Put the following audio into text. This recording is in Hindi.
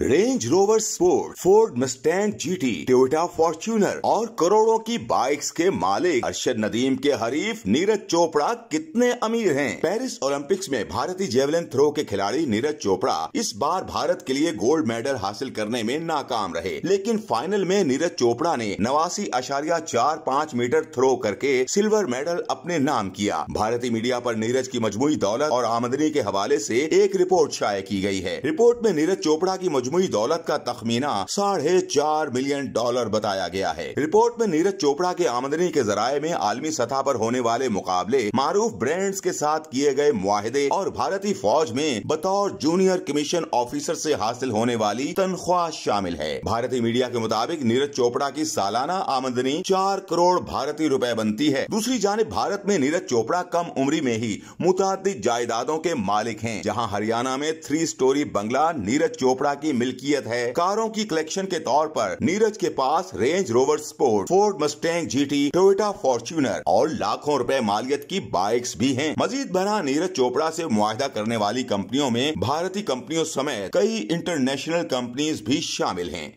Range Rover Sport Ford Mustang GT Toyota Fortuner और करोड़ों की बाइक्स के मालिक अरशद नदीम के हरीफ नीरज चोपड़ा कितने अमीर हैं? पेरिस ओलंपिक्स में भारतीय जेवलिन थ्रो के खिलाड़ी नीरज चोपड़ा इस बार भारत के लिए गोल्ड मेडल हासिल करने में नाकाम रहे। लेकिन फाइनल में नीरज चोपड़ा ने नवासी आशारिया चार पाँच मीटर थ्रो करके सिल्वर मेडल अपने नाम किया। भारतीय मीडिया आरोप नीरज की मजमुई दौलत और आमदनी के हवाले ऐसी एक रिपोर्ट शाये की गई है। रिपोर्ट में नीरज चोपड़ा की मजमुई दौलत का तखमीना साढ़े चार मिलियन डॉलर बताया गया है। रिपोर्ट में नीरज चोपड़ा के आमदनी के जराये में आलमी सतह पर होने वाले मुकाबले मारूफ ब्रांड्स के साथ किए गए मुआहदे और भारतीय फौज में बतौर जूनियर कमीशन ऑफिसर से हासिल होने वाली तनख्वाह शामिल है। भारतीय मीडिया के मुताबिक नीरज चोपड़ा की सालाना आमदनी चार करोड़ भारतीय रुपए बनती है। दूसरी जानब भारत में नीरज चोपड़ा कम उम्री में ही मुताद जायदादों के मालिक हैं, जहाँ हरियाणा में थ्री स्टोरी बंगला नीरज चोपड़ा की मिल्कियत है। कारों की कलेक्शन के तौर पर नीरज के पास Range Rover Sport Ford Mustang GT Toyota Fortuner और लाखों रुपए मालियत की बाइक्स भी हैं। मजीद भरा नीरज चोपड़ा से मुआहदा करने वाली कंपनियों में भारतीय कंपनियों समेत कई इंटरनेशनल कंपनीज़ भी शामिल हैं।